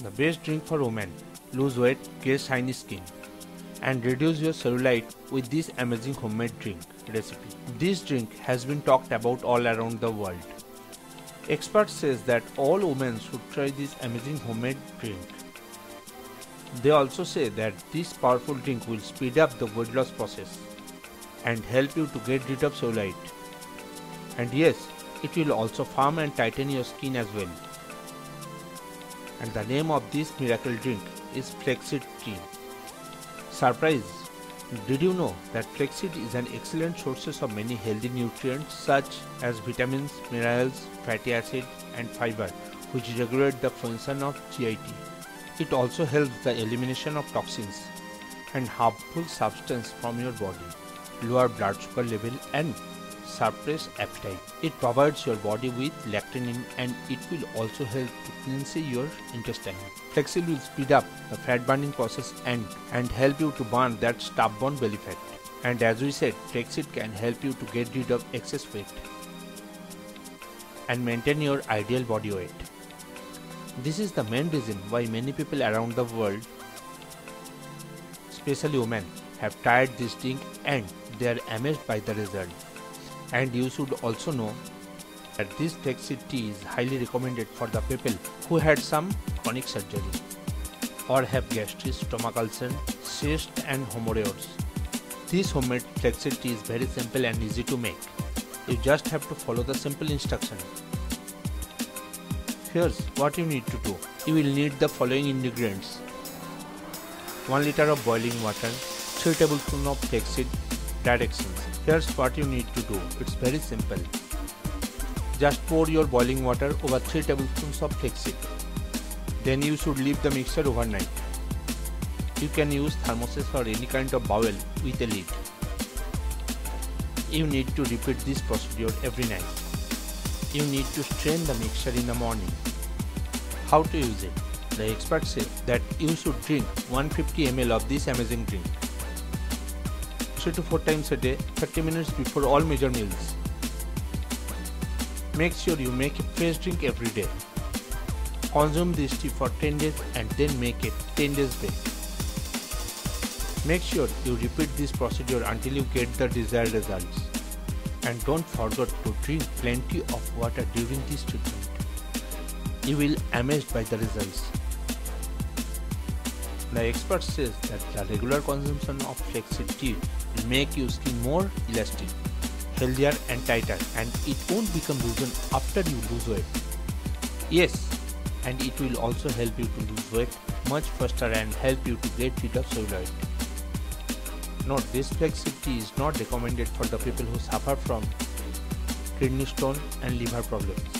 The best drink for women. Lose weight, get shiny skin and reduce your cellulite with this amazing homemade drink recipe. This drink has been talked about all around the world. Experts says that all women should try this amazing homemade drink. They also say that this powerful drink will speed up the weight loss process and help you to get rid of cellulite. And yes, it will also firm and tighten your skin as well. And the name of this miracle drink is Flaxseed Tea. Surprise! Did you know that flaxseed is an excellent source of many healthy nutrients such as vitamins, minerals, fatty acid and fiber which regulate the function of GIT. It also helps the elimination of toxins and harmful substances from your body, lower blood sugar level and suppress appetite. It provides your body with lectinin and it will also help to cleanse your intestine. Flaxseed will speed up the fat burning process and, and help you to burn that stubborn belly fat. And as we said, flaxseed can help you to get rid of excess weight and maintain your ideal body weight. This is the main reason why many people around the world, especially women, have tried this drink and they are amazed by the result. And you should also know that this flaxseed tea is highly recommended for the people who had some chronic surgery or have gastric, stomach ulcer, cyst and hemorrhoids. This homemade flaxseed tea is very simple and easy to make. You just have to follow the simple instruction. Here's what you need to do. You will need the following ingredients. 1 liter of boiling water, 3 tablespoons of flaxseed directions. Here's what you need to do. It's very simple. Just pour your boiling water over 3 tablespoons of flaxseed. Then you should leave the mixture overnight. You can use thermoses or any kind of bowl with a lid. You need to repeat this procedure every night. You need to strain the mixture in the morning. How to use it? The experts say that you should drink 150 ml of this amazing drink. 3 to 4 times a day, 30 minutes before all major meals. Make sure you make a fresh drink every day. Consume this tea for 10 days and then make it 10 days back. Make sure you repeat this procedure until you get the desired results. And don't forget to drink plenty of water during this treatment. You will amazed by the results. The expert says that the regular consumption of flaxseed tea make your skin more elastic, healthier and tighter and it won't become loosened after you lose weight. Yes, and it will also help you to lose weight much faster and help you to get rid of cellulite. Note this tea is not recommended for the people who suffer from kidney stone and liver problems.